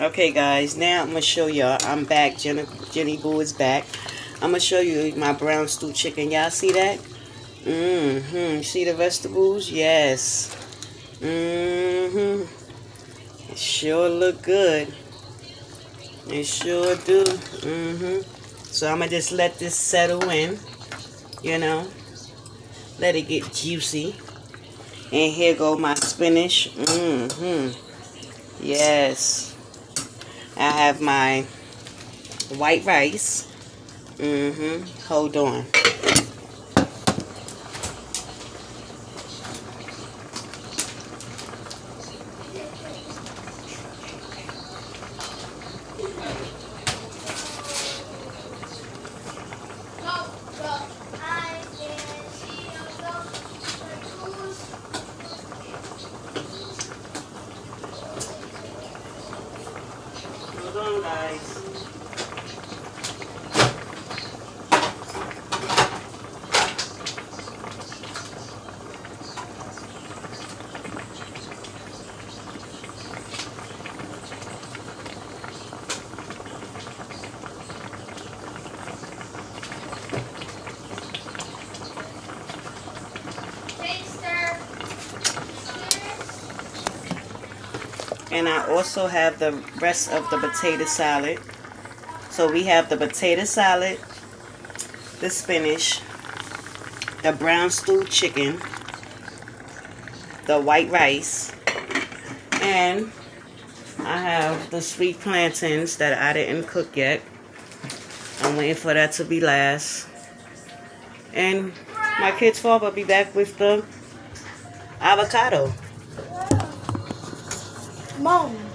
Okay, guys, now I'm going to show y'all. I'm back. Jenny, Jenny Boo is back. I'm going to show you my brown stew chicken. Y'all see that? Mm-hmm. See the vegetables? Yes. Mm-hmm. It sure look good. It sure do. Mm-hmm. So I'm going to just let this settle in. You know. Let it get juicy. And here go my spinach. Mm-hmm. Yes. I have my white rice. Mm-hmm. Hold on. Hold on, And I also have the rest of the potato salad. So we have the potato salad, the spinach, the brown stewed chicken, the white rice, and I have the sweet plantains that I didn't cook yet. I'm waiting for that to be last. And my kid's father will be back with the avocado. Mom.